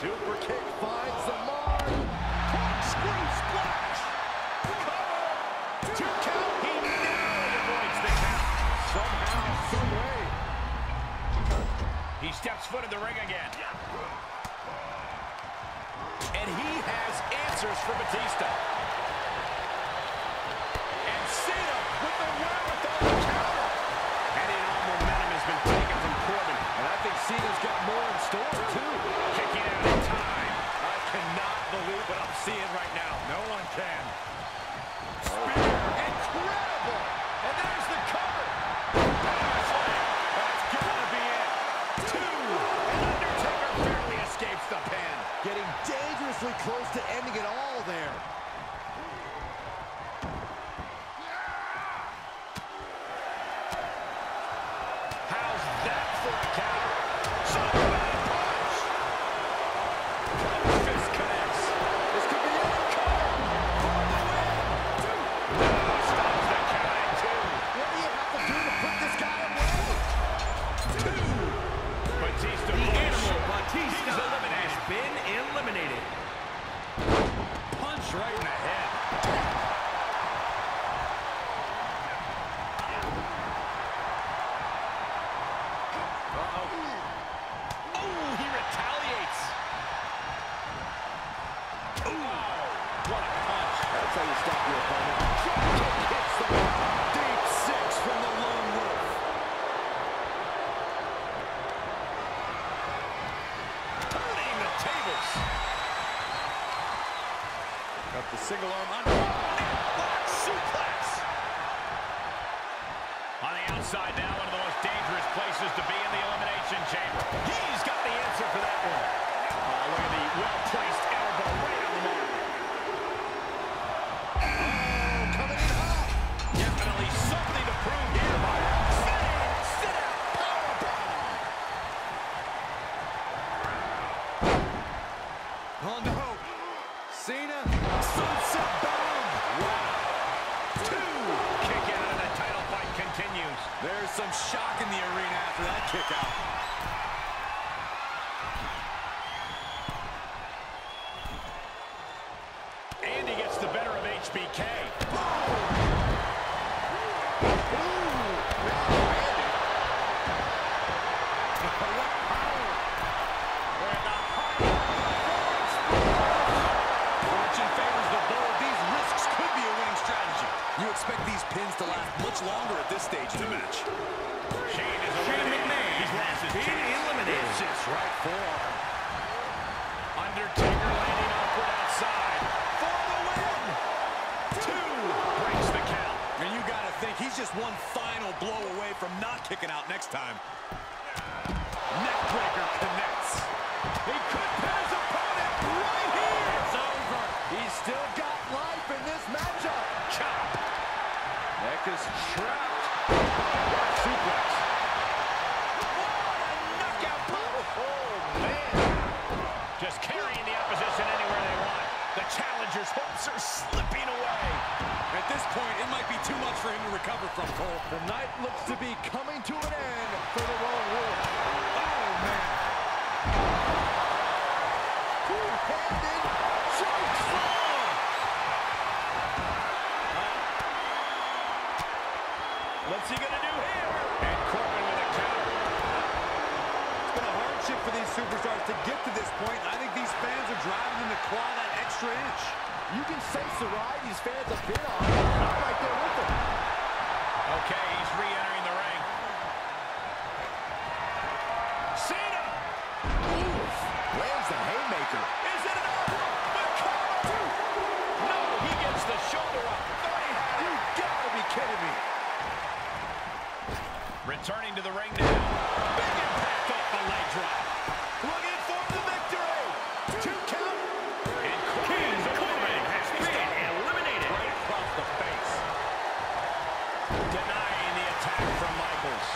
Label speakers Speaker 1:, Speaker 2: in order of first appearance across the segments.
Speaker 1: Super kick finds the mark. Corkscrew splash. Cover. Two count.
Speaker 2: He narrowly avoids the count.
Speaker 1: Somehow, some way.
Speaker 2: He steps foot in the ring again. And he has answers for Batista.
Speaker 1: Got the single arm under.
Speaker 2: Suplex. On the outside now, one of the most dangerous places to be in the Elimination Chamber. He's got the answer for that one. Oh, look at the well-placed elbow right on the mark.
Speaker 1: Oh. Cena. Sunset bomb. Wow.
Speaker 2: Two. Kick out and the title fight continues.
Speaker 1: There's some shock in the arena after that kick out. To last much longer at this stage in the match.
Speaker 2: Shane is
Speaker 3: Shane. McMahon
Speaker 2: He's
Speaker 3: has
Speaker 2: his
Speaker 3: been eliminated.
Speaker 1: It's right forearm.
Speaker 2: Undertaker landing awkward outside for the win. Two breaks the count.
Speaker 1: And you gotta think he's just one final blow away from not kicking out next time.
Speaker 2: Denying the attack from Michaels.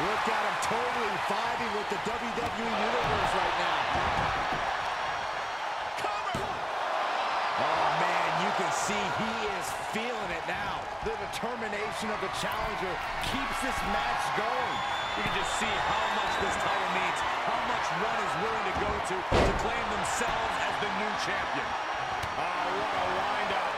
Speaker 1: Look at him totally vibing with the WWE Universe right now.
Speaker 2: Cover.
Speaker 1: Oh, man, you can see he is feeling it now. The determination of the challenger keeps this match going.
Speaker 4: You can just see how much this title means, how much one is willing to go to to claim themselves as the new champion.
Speaker 2: Oh, what a windup.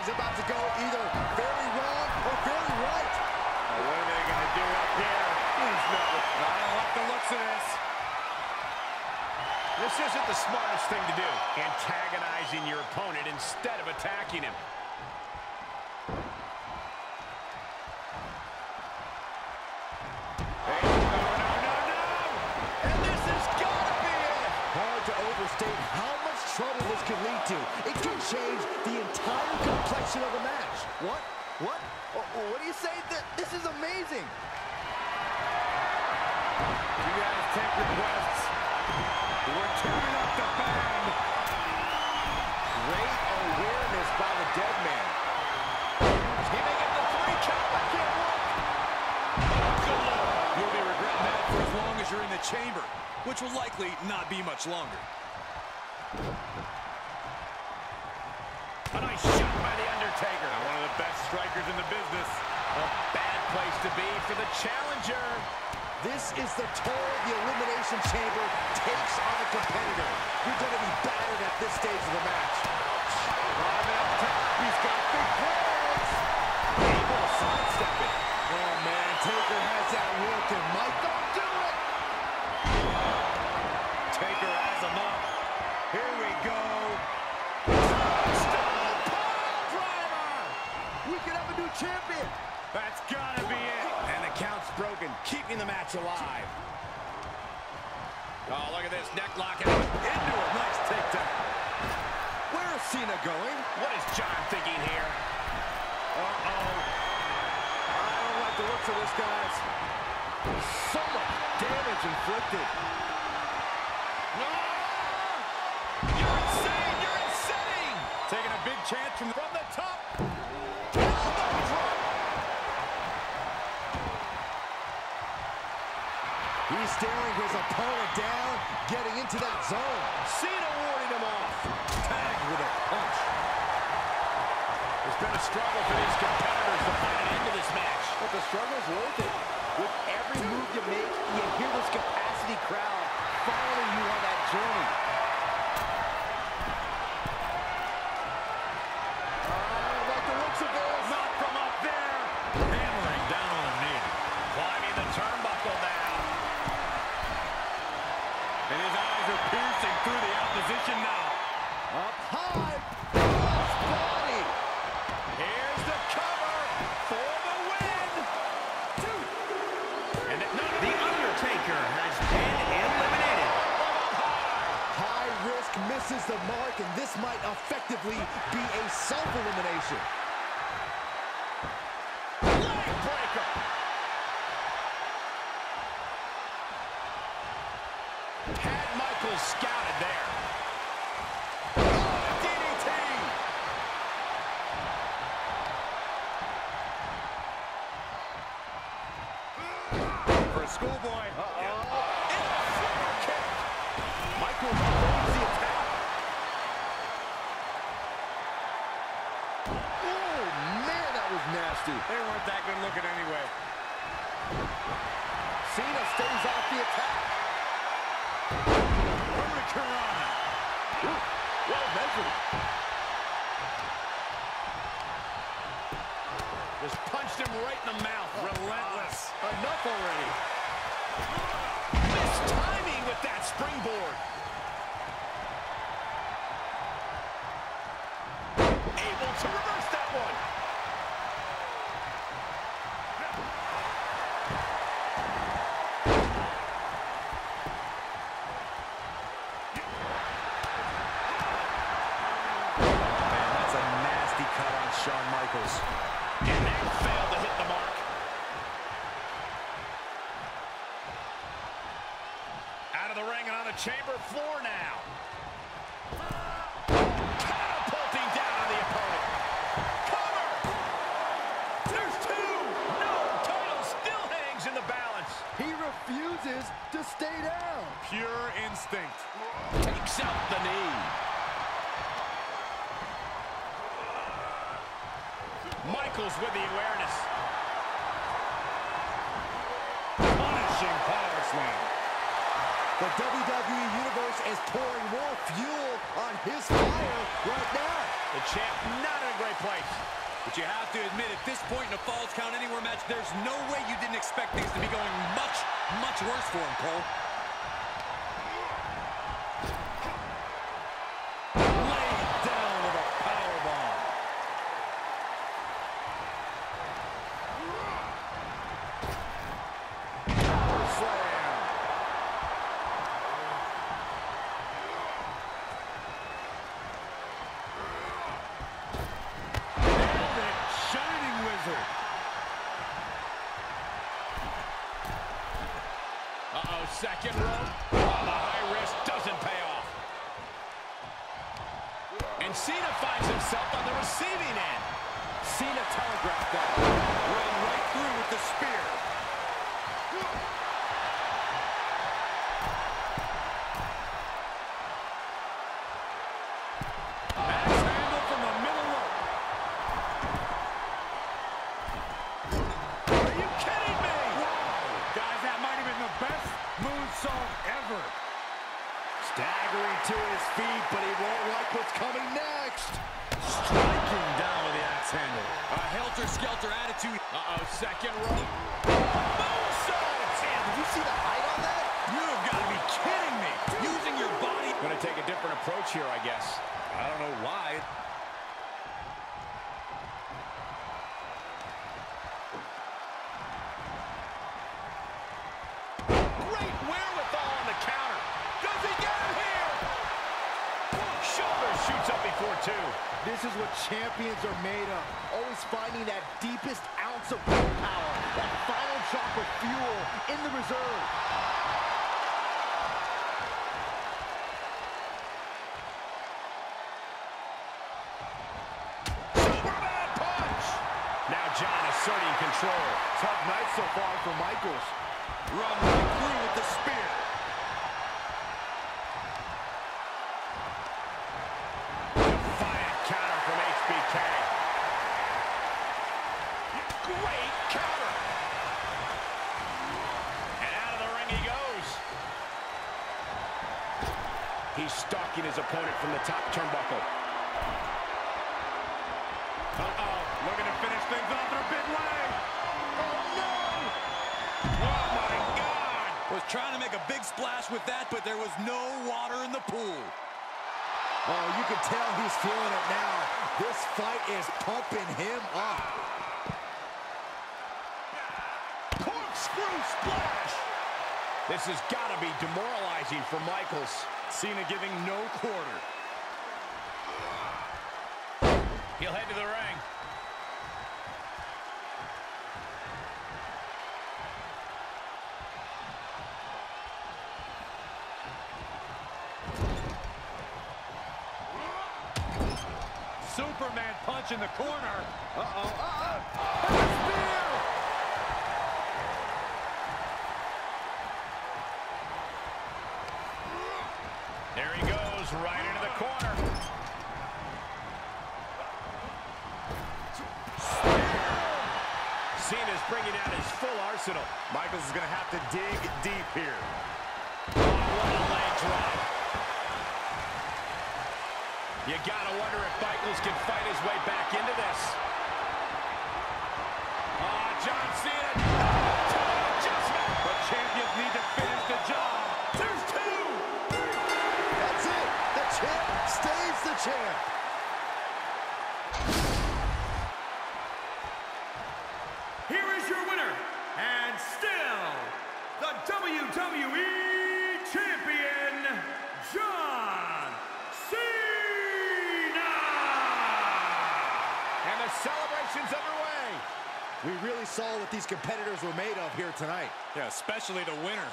Speaker 1: Something's about to go either very wrong or very right.
Speaker 2: Oh, what are they going to do up here? Please no.
Speaker 4: I don't like the looks of this.
Speaker 2: This isn't the smartest thing to do. Antagonizing your opponent instead of attacking him. No, no, no, no! And this has got to be it!
Speaker 1: Hard to overstate how much trouble this could lead to. It can change the entire complexion of the match.
Speaker 5: What? What? What do you say? This is amazing.
Speaker 4: You guys take requests. We're turning up the band.
Speaker 1: Great awareness by the dead man.
Speaker 2: He may the three count. Good Lord.
Speaker 4: You'll be regretting that for as long as you're in the chamber, which will likely not be much longer.
Speaker 2: A nice shot by The Undertaker. Now, one of the best strikers in the business. A bad place to be for the challenger.
Speaker 1: This is the toll the Elimination Chamber takes on a competitor. You're going to be battered at this stage of the match.
Speaker 4: Keeping the match alive.
Speaker 2: Oh, look at this neck lock
Speaker 4: Into a nice takedown.
Speaker 1: Where is Cena going?
Speaker 2: What is John thinking here?
Speaker 4: Uh-oh. I don't like the looks of this, guys. So much damage inflicted.
Speaker 2: No! You're insane! You're insane!
Speaker 4: Taking a big chance from the
Speaker 1: He's staring his opponent down, getting into that zone.
Speaker 2: Cena warding him off.
Speaker 4: Tagged with a punch.
Speaker 2: It's been a struggle for these competitors to find an end to this match.
Speaker 5: But the struggle's worth it. With every move you make, you hear this capacity crowd following you on that journey.
Speaker 1: I like the looks of this.
Speaker 2: Not from up there.
Speaker 4: Hammering down on the knee.
Speaker 2: Climbing the turnbuckle now.
Speaker 4: And his eyes are piercing through the opposition now.
Speaker 1: Up high. Cross body.
Speaker 2: Here's the cover for the win. And it, no, no,
Speaker 3: The Undertaker has been eliminated.
Speaker 1: High risk misses the mark, and this might effectively be a self-elimination.
Speaker 2: Leg breaker. Had Michaels scouted there. Oh,
Speaker 4: schoolboy.
Speaker 1: Was nasty.
Speaker 4: They weren't that good looking anyway.
Speaker 1: Cena stays off the attack.
Speaker 4: Hurricane.
Speaker 1: Ooh, well measured.
Speaker 2: Just punched him right in the mouth. Oh, Relentless.
Speaker 1: Enough already.
Speaker 2: Missed timing with that springboard. Able to reverse that one.
Speaker 4: Man, that's a nasty cut on Shawn Michaels.
Speaker 2: And they failed to hit the mark. Out of the ring and on the chamber floor now. Catapulting down on the opponent. Cover! There's two! No! Title still hangs in the balance.
Speaker 5: He
Speaker 1: refuses to stay down.
Speaker 4: Pure instinct.
Speaker 2: Takes out the knee. Michaels with the awareness.
Speaker 4: Punishing power slam.
Speaker 1: The WWE Universe is pouring more fuel on his fire right now.
Speaker 2: The champ not in a great place.
Speaker 4: But you have to admit, at this point in a Falls Count Anywhere match, there's no way you didn't expect things to be going much, much worse for him, Cole. Laid down with a powerbomb. Power slam. Nailed it. Shining Wizard.
Speaker 2: Uh-oh, second rope. Oh, the high risk doesn't pay off. And Cena finds himself on the receiving end.
Speaker 4: Cena telegraphed that. Ran right through with the spear. Axe handle from the middle rope. Are you kidding me? Guys, that might have been the best moonsault ever.
Speaker 1: Staggering to his feet, but he won't like what's coming next.
Speaker 4: Striking down with the axe handle. A helter-skelter attitude.
Speaker 2: Uh-oh, second rope.
Speaker 4: Moonsault!
Speaker 1: Damn, did you see the height on that?
Speaker 4: You have got to be kidding me. Using your body.
Speaker 2: Gonna take a different approach here, I guess.
Speaker 4: I don't know why.
Speaker 2: Great wherewithal on the counter. Does he get him here? Shoulder shoots up before two.
Speaker 1: This is what champions are made of. Always finding that deepest ounce of willpower, that final drop of fuel in the reserve.
Speaker 2: Superman punch. Now John asserting control.
Speaker 1: Tough night so far for Michaels.
Speaker 4: Run right through with the spear.
Speaker 2: Defiant counter from HBK. Great counter. And out of the ring he goes. He's stalking his opponent from the top turnbuckle.
Speaker 4: Uh-oh. Looking to finish things off in a big way. Oh, no! Oh, my God! Was trying to make a big splash with that, but there was no water in the pool.
Speaker 1: Oh, you can tell he's feeling it now. This fight is pumping him up.
Speaker 2: Corkscrew splash! This has got to be demoralizing for Michaels.
Speaker 4: Cena giving no quarter.
Speaker 2: He'll head to the ring.
Speaker 4: Superman punch in the corner.
Speaker 1: Uh-oh, uh-oh. And a spear!
Speaker 2: There he goes, right into the corner. Cena's bringing out his full arsenal.
Speaker 4: Michaels is going to have to dig deep here.
Speaker 2: Oh, what a leg drop. You gotta wonder if Michaels can fight his way back into this. Oh, John Cena.
Speaker 6: WWE Champion, John Cena!
Speaker 2: And the celebration's underway.
Speaker 1: We really saw what these competitors were made of here tonight.
Speaker 4: Yeah, especially the winner.